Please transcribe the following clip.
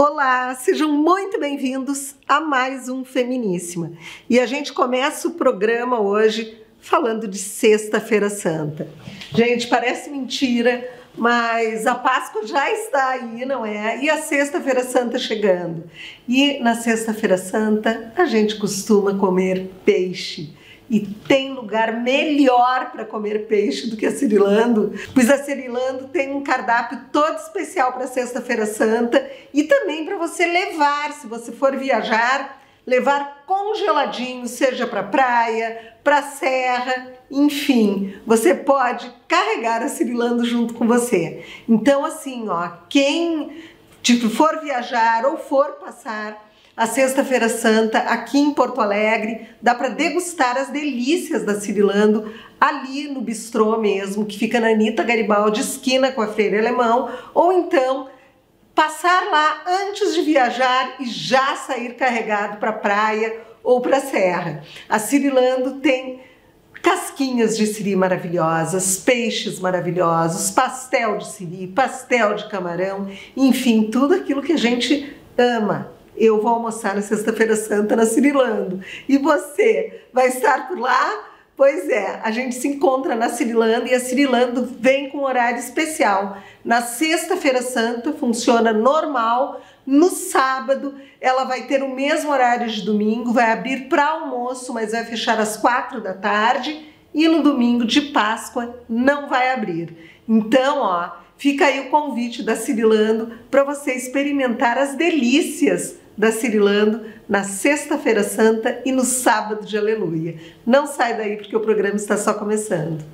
Olá, sejam muito bem-vindos a mais um Feminíssima. E a gente começa o programa hoje falando de Sexta-feira Santa. Gente, parece mentira, mas a Páscoa já está aí, não é? E a Sexta-feira Santa chegando. E na Sexta-feira Santa a gente costuma comer peixe. E tem lugar melhor para comer peixe do que a Cirilando, pois a Cirilando tem um cardápio todo especial para Sexta-feira Santa e também para você levar, se você for viajar, levar congeladinho, seja para praia, para serra, enfim, você pode carregar a Cirilando junto com você. Então assim, ó, quem tipo, for viajar ou for passar a Sexta-feira Santa aqui em Porto Alegre. Dá para degustar as delícias da Cirilando ali no bistrô mesmo, que fica na Anitta Garibaldi, esquina com a Freire Alemão, ou então passar lá antes de viajar e já sair carregado para a praia ou para a serra. A Cirilando tem casquinhas de siri maravilhosas, peixes maravilhosos, pastel de siri, pastel de camarão, enfim, tudo aquilo que a gente ama eu vou almoçar na Sexta-feira Santa na Cirilando. E você vai estar por lá? Pois é, a gente se encontra na Cirilando e a Cirilando vem com horário especial. Na Sexta-feira Santa funciona normal, no sábado ela vai ter o mesmo horário de domingo, vai abrir para almoço, mas vai fechar às quatro da tarde e no domingo de Páscoa não vai abrir. Então, ó, fica aí o convite da Cirilando para você experimentar as delícias da Cirilando na Sexta-feira Santa e no sábado de Aleluia. Não sai daí porque o programa está só começando.